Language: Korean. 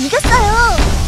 이겼어요.